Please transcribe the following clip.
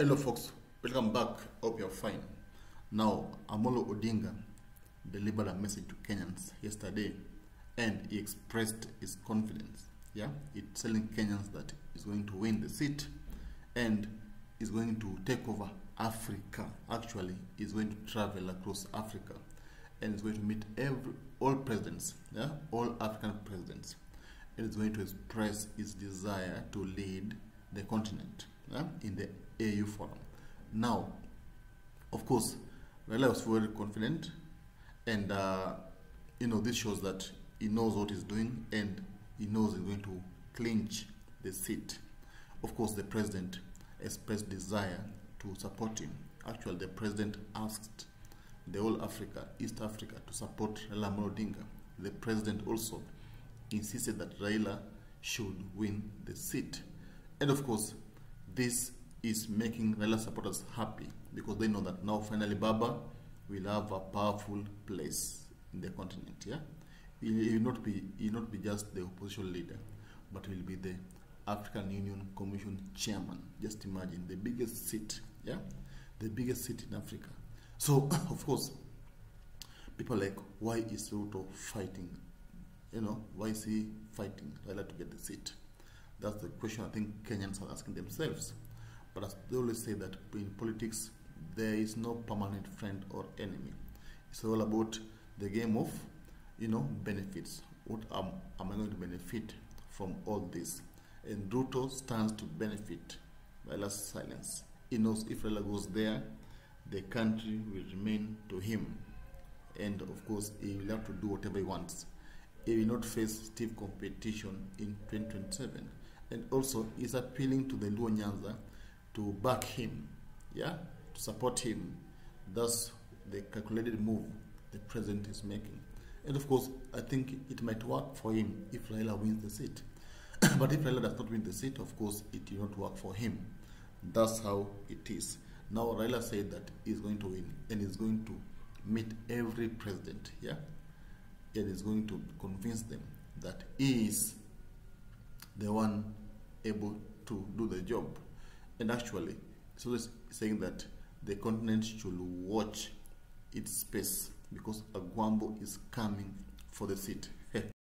Hello, folks. Welcome back. Hope you're fine. Now, Amolo Odinga delivered a message to Kenyans yesterday, and he expressed his confidence. Yeah, it's telling Kenyans that he's going to win the seat, and is going to take over Africa. Actually, he's going to travel across Africa, and he's going to meet every all presidents. Yeah, all African presidents, and is going to express his desire to lead the continent yeah, in the AU forum. Now, of course, Raila was very confident, and uh, you know this shows that he knows what he's doing, and he knows he's going to clinch the seat. Of course, the president expressed desire to support him. Actually, the president asked the whole Africa, East Africa, to support Raila Odinga. The president also insisted that Raila should win the seat. And of course, this is making Raila supporters happy because they know that now finally Baba will have a powerful place in the continent. Yeah, he will not be he will not be just the opposition leader, but he will be the African Union Commission chairman. Just imagine the biggest seat. Yeah, the biggest seat in Africa. So of course, people like, why is Ruto fighting? You know, why is he fighting Raila to get the seat? That's the question I think Kenyans are asking themselves. But as they always say that in politics, there is no permanent friend or enemy. It's all about the game of, you know, benefits. What am, am I going to benefit from all this? And Ruto stands to benefit by Raila's silence. He knows if Raila goes there, the country will remain to him. And of course, he will have to do whatever he wants. He will not face stiff competition in 2027 and also is appealing to the Luo Nyanza to back him, yeah, to support him. That's the calculated move the president is making. And of course, I think it might work for him if Raila wins the seat. but if Raila does not win the seat, of course, it will not work for him. That's how it is. Now, Raila said that he's going to win and he's going to meet every president, yeah, and he's going to convince them that he is the one able to do the job. And actually, it's saying that the continent should watch its space because Agwambo is coming for the seat.